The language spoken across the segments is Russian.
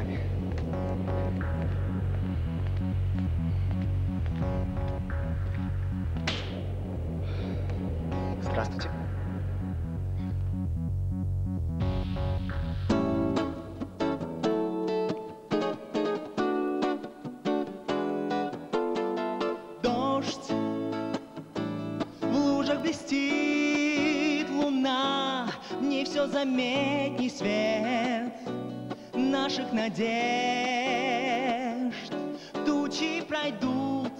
нами. Здравствуйте. Дождь в лужах блестит, луна, мне все заметней свет наших надежд. Тучи пройдут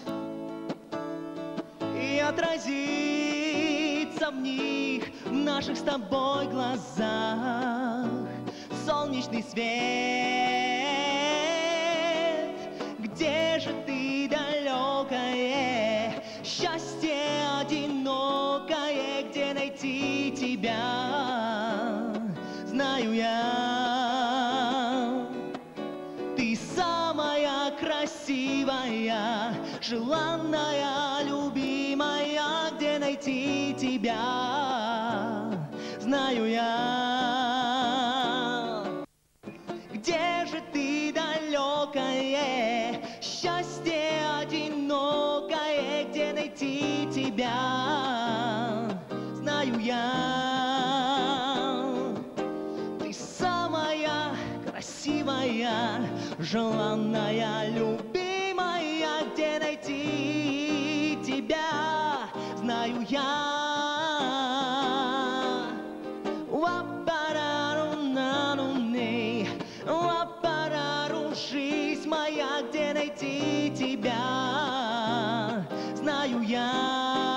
и отразится в них в наших с тобой глазах солнечный свет. Где же ты, далекое счастье одинокое, где найти тебя? Знаю я, ты самая красивая, желанная, любимая, где найти тебя? Знаю я. Где же ты, далекое счастье одинокое, где найти тебя? Знаю я, красивая, желанная, любимая, где найти тебя, знаю я. Ва-парару-на-ну-ней, моя, где найти тебя, знаю я.